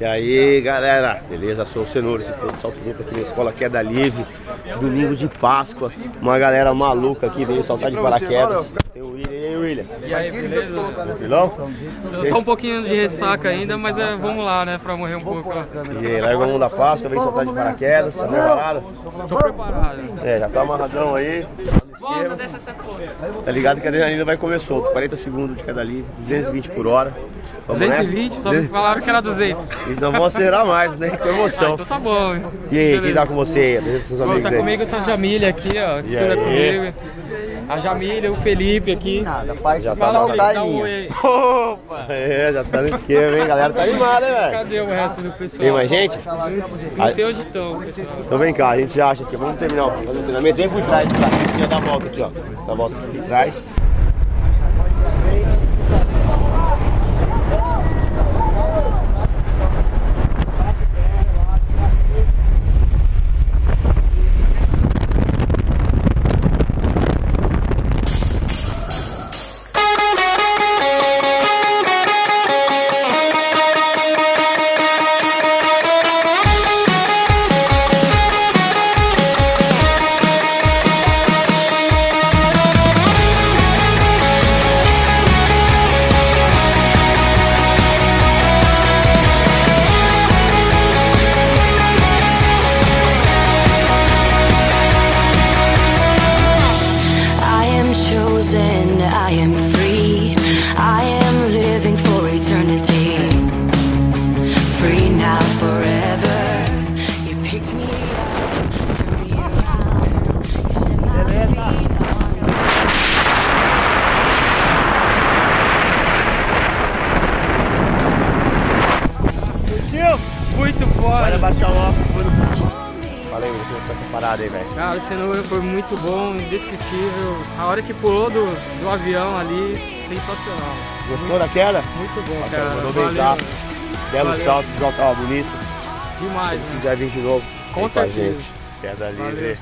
E aí galera, beleza? Sou o Cenoura, esse todo salto junto aqui na escola Queda Livre, domingo de Páscoa, uma galera maluca aqui veio saltar de paraquedas. Tem o William, e aí William? E aí, beleza? Tranquilão? Eu tô um pouquinho de ressaca ainda, mas é, vamos lá, né, pra morrer um pouco. E aí, largou a mão da Páscoa, veio saltar de paraquedas, tá preparado? Tô preparado. É, já tá amarradão aí. Volta dessa essa porra. Tá ligado que a adrenalina vai comer solto, 40 segundos de queda livre, 220 por hora. Vamos 220? Só me falaram que era 200. Eles não vão acelerar mais, né? Com Ah, emoção. então tá bom. E aí, quem tá com você aí? Seus Bom, amigos tá aí. comigo tá a Jamília aqui, ó, que estuda comigo. A Jamília, o Felipe aqui. Já tá Fala, na Felipe, dá um oi. Opa! É, já tá no esquema, hein? Galera tá animada, hein, velho? Cadê o resto do pessoal? Tem mais gente? Não sei onde estão, pessoal. Então vem cá, a gente acha aqui. Vamos terminar o treinamento. Vem por trás, tá? Aqui, ó, dá a volta aqui, ó. Dá a volta aqui por trás. Chosen, I am free. I am living for eternity. Free now, forever. You picked me up, turned me around. You set my feet on Muito Vai foda. abaixar o óculos. Como tá preparado aí, velho? Cara, o cenoura foi muito bom, indescritível. A hora que pulou do, do avião ali, sensacional. Gostou da queda? Muito bom, Nossa, cara. mandou bem Valeu. Belos Valeu. saltos, ó, bonito. Demais, Se quiser vir de novo, Com certeza. gente. Queda livre. Valeu.